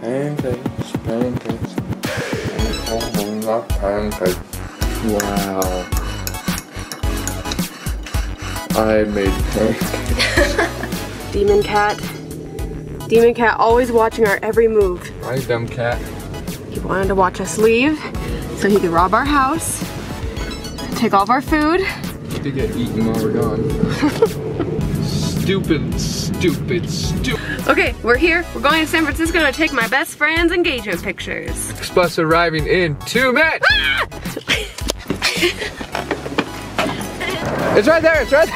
Pancakes, pancakes. Oh, pancakes. Wow. I made pancakes. Demon cat. Demon cat always watching our every move. Hi, dumb cat. He wanted to watch us leave so he could rob our house, take all of our food. To get eaten while we're gone. stupid, stupid, stupid. Okay, we're here. We're going to San Francisco to take my best friend's engagement pictures. Express arriving in two minutes. Ah! it's right there. It's right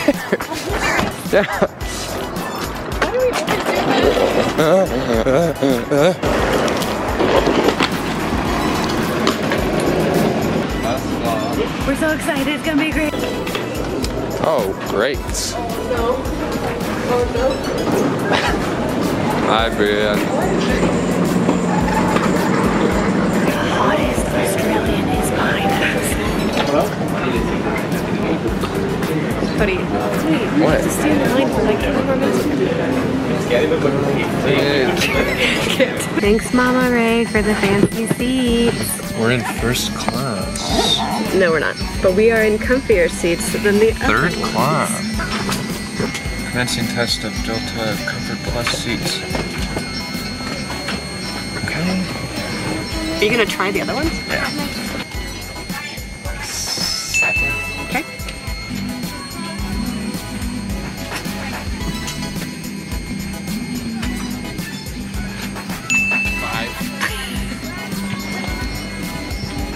there. yeah. We're so excited. It's gonna be great. Oh, great. No. Oh no. Hi, Brian. Hottest Australian is behind us. Cody, Cody, What? just stay in line for like 20 more minutes. Thanks, Mama Ray, for the fancy seats. We're in first class. No, we're not. But we are in comfier seats than the other Third ones. class. Commencing test of Delta Comfort Plus seats. Okay. Are you gonna try the other ones? Yeah. Okay. Five.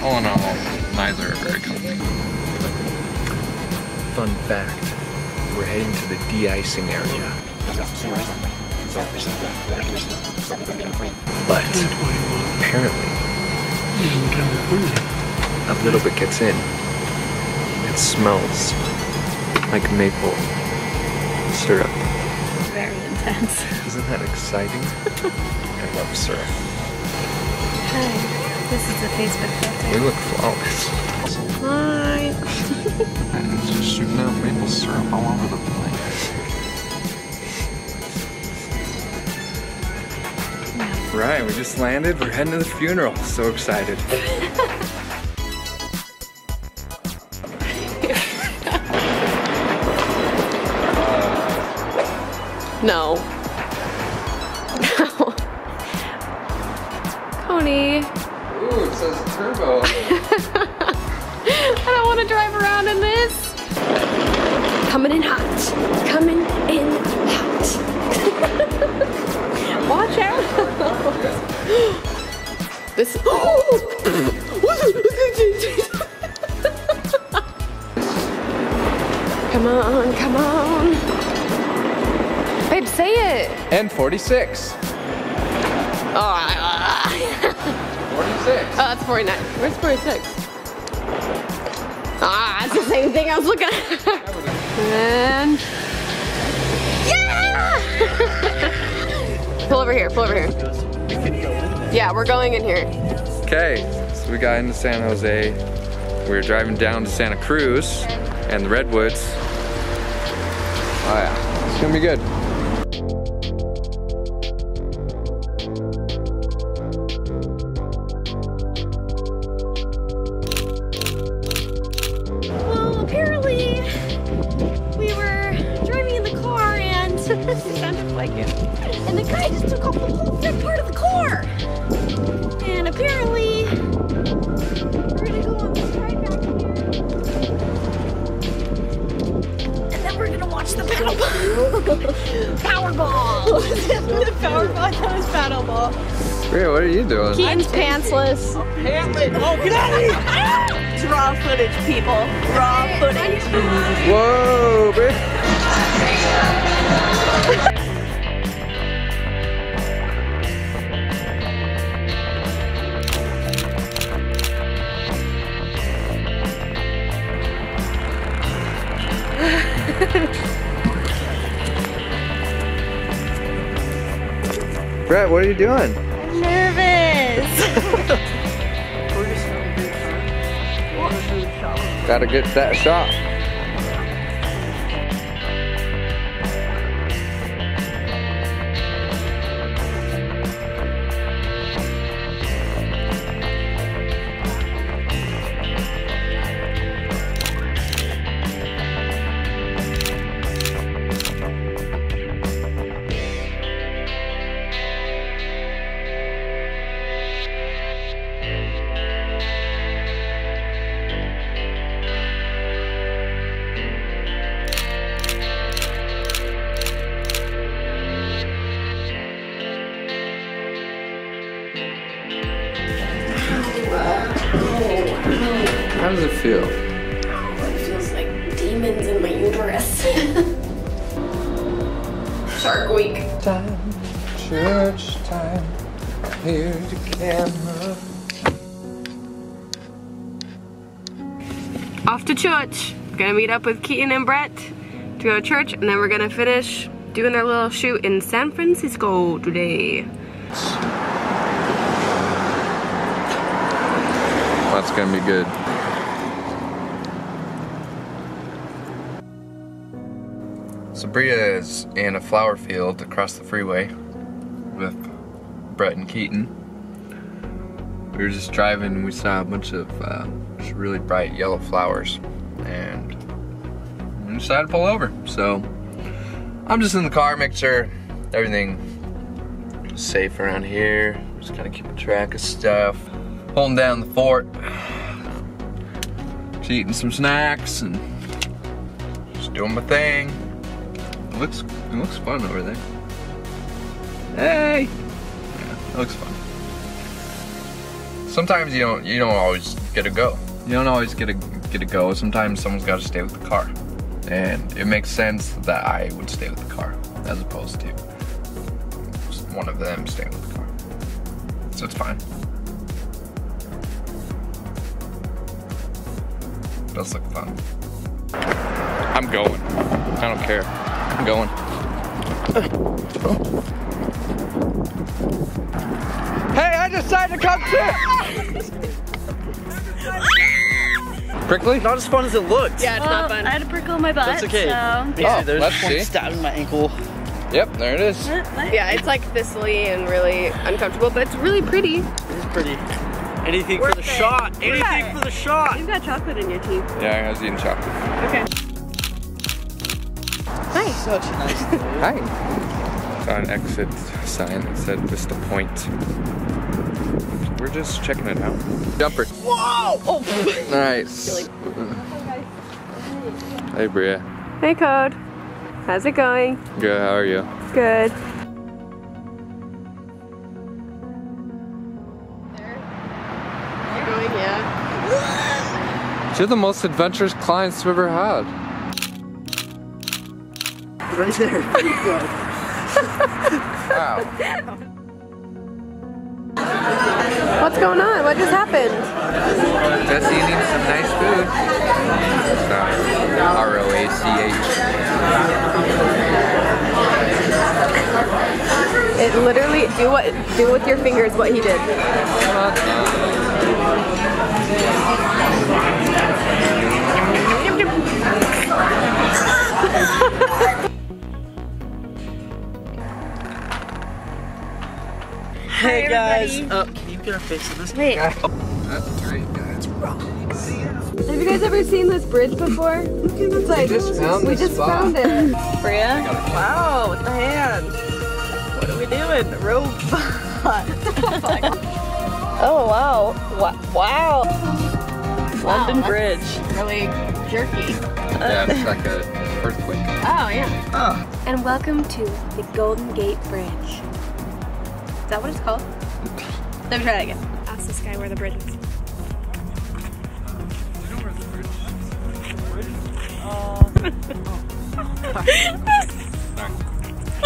All in all, neither are very comfy. Fun fact, we're heading to the de-icing area. But apparently, a little bit gets in. It smells like maple syrup. Very intense. Isn't that exciting? I love syrup. Hi. This is the Facebook We filter. look flawless. Hi. And it's just shooting out maple syrup all over the place. Right, we just landed. We're heading to the funeral. So excited. No. No. Coney. Ooh, it says turbo. I don't want to drive around in this. Coming in hot. Coming in hot. Watch out. this. Is. Come on, come on. Babe, say it. N46. Oh, 46. Oh, that's 49. Where's 46? Ah, it's the same thing I was looking at. and yeah! pull over here, pull over here. Yeah, we're going in here. Okay, so we got into San Jose. We were driving down to Santa Cruz and the Redwoods. Oh yeah, it's gonna be good. Like it. And the guy just took off the whole front part of the car. And apparently we're gonna go on this ride back here. And then we're gonna watch the paddle ball. Powerball. the Powerball that was paddle ball. Great, what are you doing? Keaton's pantsless. Oh, get out of here! Raw footage, people. Raw footage. Whoa, bitch. Brett, what are you doing? I'm Nervous. Gotta get that shot. Feel? Oh, it feels like demons in my uterus. Shark Week. Time, church time. Here's the camera. Off to church. Gonna meet up with Keaton and Brett to go to church, and then we're gonna finish doing our little shoot in San Francisco today. That's gonna be good. Bria is in a flower field across the freeway with Brett and Keaton. We were just driving and we saw a bunch of uh, really bright yellow flowers and we decided to pull over. So I'm just in the car, making sure everything is safe around here. Just kind of keeping track of stuff. Holding down the fort. Just eating some snacks and just doing my thing. It looks it looks fun over there. Hey! Yeah, it looks fun. Sometimes you don't you don't always get to go. You don't always get to get to go. Sometimes someone's got to stay with the car, and it makes sense that I would stay with the car as opposed to one of them staying with the car. So it's fine. does look fun. I'm going. I don't care. I'm going. Hey, I decided to come too! Prickly? Not as fun as it looked. Yeah, it's not fun. I had a prickle in my butt. That's okay. So. Yeah, Oh, there's let's one see. stabbing my ankle. Yep, there it is. Yeah, it's like thistly and really uncomfortable, but it's really pretty. It's pretty. Anything Worth for the it. shot. Anything it. for the shot. You've got chocolate in your teeth. Yeah, I was eating chocolate. Okay. Such a nice day. Hi. Saw an exit sign that said Vista Point. We're just checking it out. Jumper. Whoa! Oh, Nice. Hey, Bria. Hey, Code. How's it going? Good, how are you? Good. Going, yeah. You're the most adventurous clients we've ever had. Right there. Wow. What's going on? What just happened? Jesse needs some nice food. R-O-A-C-H. It literally do what do with your fingers what he did. Uh-huh. Hey guys. everybody. Uh, can you get our face in this? Wait. That's great, guys. Have you guys ever seen this bridge before? It's like just found we just spot. found it. Bria? Wow, with the hand. What are we doing? Robot. oh, wow. Wa- Wow. London Bridge. Really jerky. Yeah, it's like a earthquake. Oh yeah. Oh. And welcome to the Golden Gate Bridge. Is that what it's called? Let me try that again. Ask this guy where the bridge is.